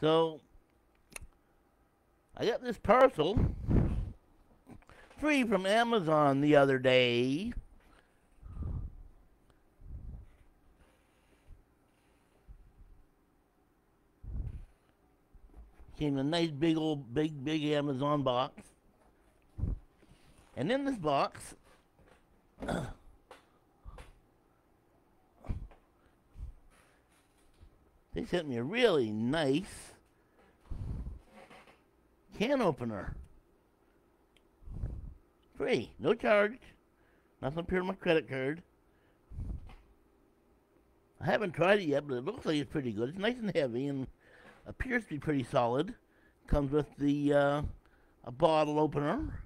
So I got this parcel free from Amazon the other day. Came in a nice big old big big Amazon box. And in this box they sent me a really nice can opener. Free, no charge. Nothing appeared on my credit card. I haven't tried it yet, but it looks like it's pretty good. It's nice and heavy and appears to be pretty solid. Comes with the uh, a bottle opener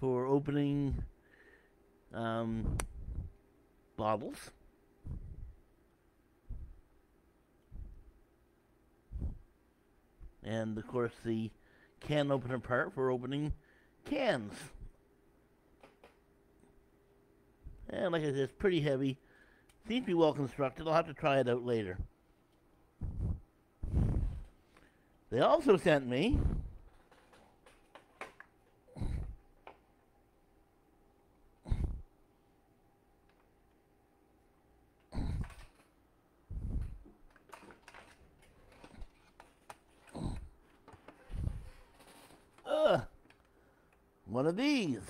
for opening um, bottles. And of course, the can opener part for opening cans. And like I said, it's pretty heavy. Seems to be well constructed. I'll have to try it out later. They also sent me uh, one of these.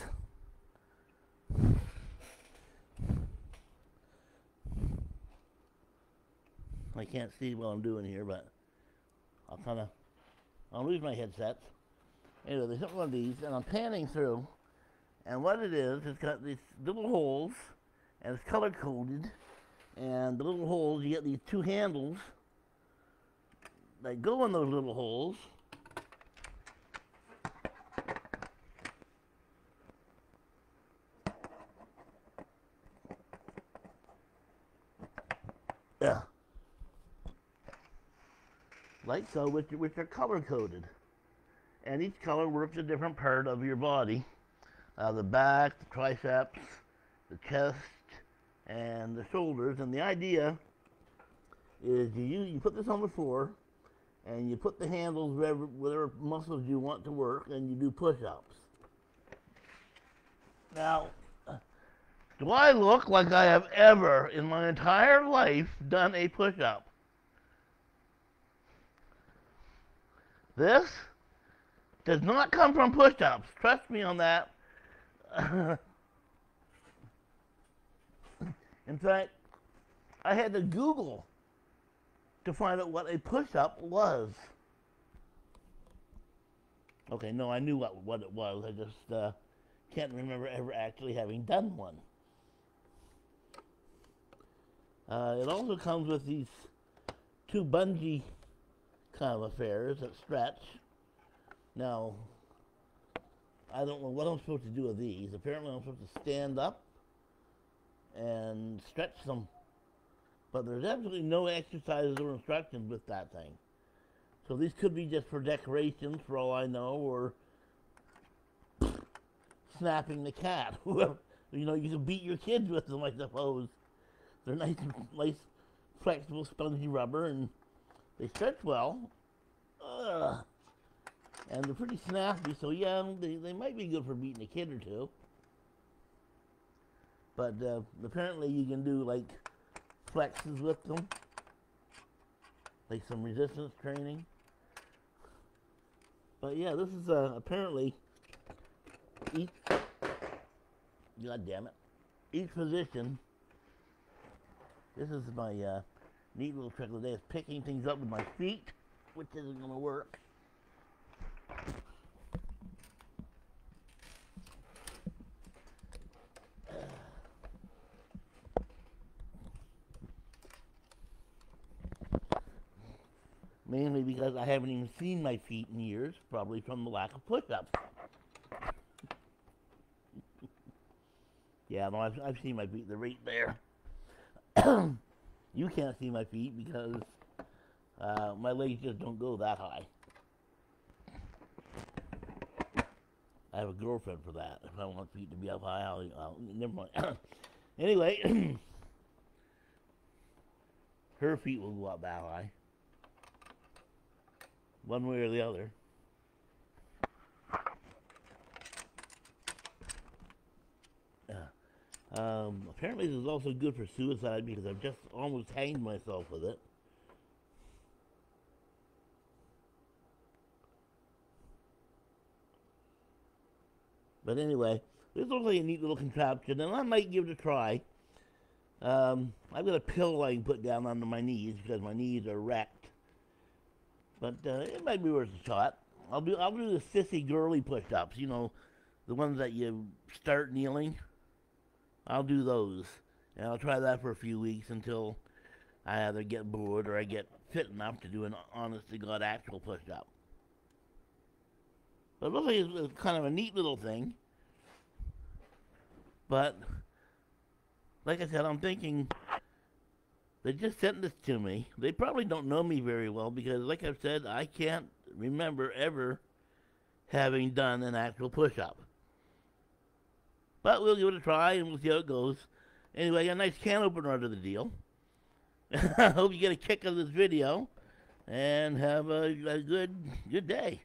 I can't see what I'm doing here, but I'll kind of, I'll lose my headsets. Anyway, there's one of these, and I'm panning through, and what it is, it's got these little holes, and it's color coded, and the little holes, you get these two handles that go in those little holes. Yeah. Like so, which, which are color coded. And each color works a different part of your body uh, the back, the triceps, the chest, and the shoulders. And the idea is you, you put this on the floor and you put the handles wherever, whatever muscles you want to work and you do push ups. Now, do I look like I have ever in my entire life done a push up? This does not come from push ups. Trust me on that. in fact, I had to Google to find out what a push up was. Okay, no, I knew what, what it was. I just uh, can't remember ever actually having done one. Uh, it also comes with these two bungee kind of affairs that stretch. Now, I don't know what I'm supposed to do with these. Apparently, I'm supposed to stand up and stretch them. But there's absolutely no exercises or instructions with that thing. So these could be just for decorations, for all I know, or snapping the cat. you know, you can beat your kids with them, I suppose. They're nice, nice, flexible, spongy rubber, and they stretch well. Ugh. And they're pretty snappy, so yeah, they, they might be good for beating a kid or two. But uh, apparently you can do like flexes with them, like some resistance training. But yeah, this is uh, apparently each. God damn it! Each position this is my uh, neat little trick of the day is picking things up with my feet, which isn't going to work. Mainly because I haven't even seen my feet in years, probably from the lack of push-ups. yeah, no, I've, I've seen my feet. They're right there you can't see my feet because uh, my legs just don't go that high. I have a girlfriend for that. If I want feet to be up high, I'll, I'll never mind. anyway, her feet will go up that high, one way or the other. Um, apparently, this is also good for suicide because I've just almost hanged myself with it. But anyway, this looks like a neat little contraption, and I might give it a try. Um, I've got a pillow I can put down under my knees because my knees are wrecked. But uh, it might be worth a shot. I'll do I'll do the sissy girly push-ups. You know, the ones that you start kneeling. I'll do those, and I'll try that for a few weeks until I either get bored or I get fit enough to do an honest to God actual push-up. But it looks like it's kind of a neat little thing. But like I said, I'm thinking they just sent this to me. They probably don't know me very well because, like I've said, I can't remember ever having done an actual push up. But we'll give it a try and we'll see how it goes. Anyway, I got a nice can opener of the deal. I hope you get a kick out of this video and have a, a good good day.